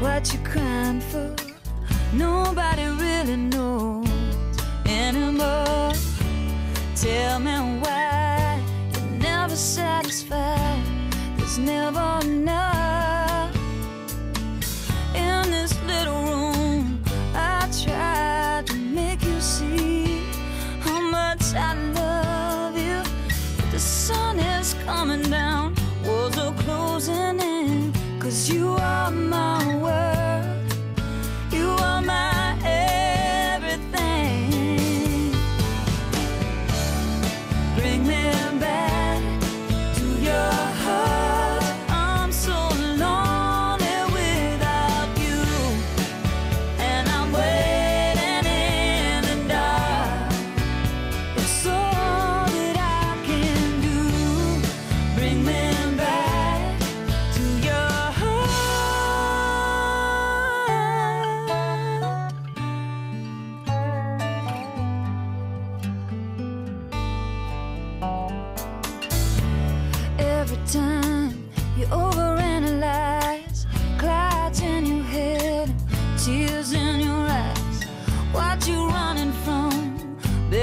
what you're crying for. Nobody really knows anymore. Tell me why you're never satisfied. There's never enough. In this little room, I tried to make you see how much I love you. But the sun is coming down, walls are closing in. Cause you are my world,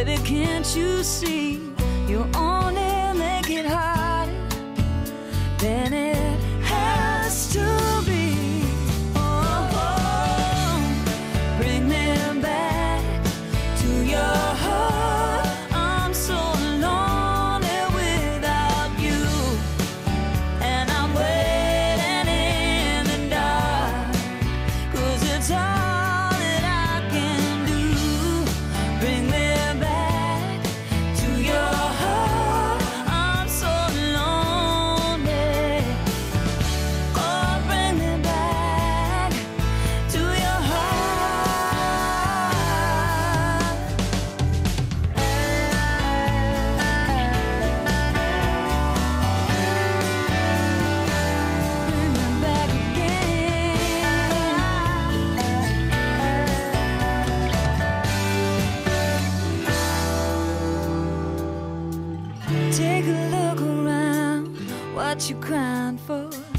Baby, can't you see you're only making it harder than it has to be? Oh, oh. bring me back to your heart. I'm so lonely without you, and I'm waiting in the dark. Cause it's hard. Take a look around, what you crying for?